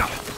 Yeah.